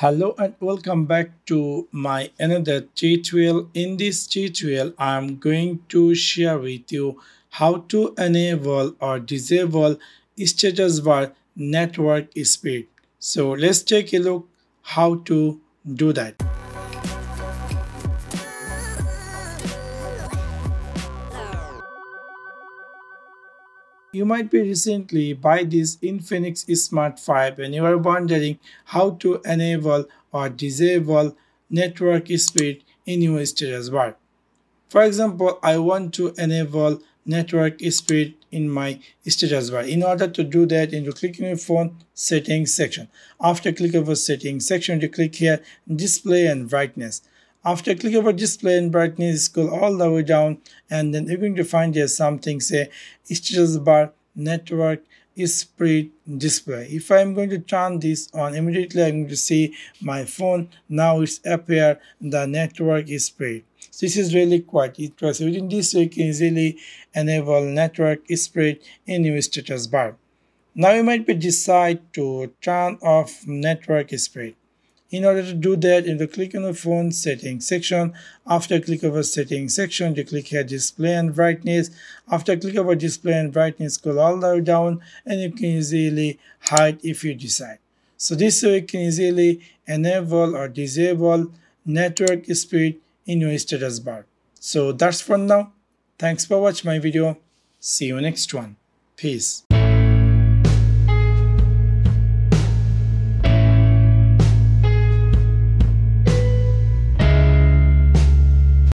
Hello and welcome back to my another tutorial. In this tutorial, I'm going to share with you how to enable or disable status bar network speed. So let's take a look how to do that. You might be recently buy this Infinix Smart 5 and you are wondering how to enable or disable network speed in your status bar. For example, I want to enable network speed in my status bar. In order to do that, you click on your phone settings section. After click over settings section, you click here display and brightness. After click over display and brightness, scroll all the way down and then you're going to find here something say status bar network speed display. If I'm going to turn this on, immediately I'm going to see my phone. Now it's appear the network speed. So this is really quite interesting. Within this you can easily enable network speed in your status bar. Now you might be decide to turn off network speed. In order to do that, you click on the phone settings section. After click over settings section, you click here display and brightness. After click over display and brightness, scroll all the way down and you can easily hide if you decide. So this way you can easily enable or disable network speed in your status bar. So that's for now. Thanks for watching my video. See you next one. Peace.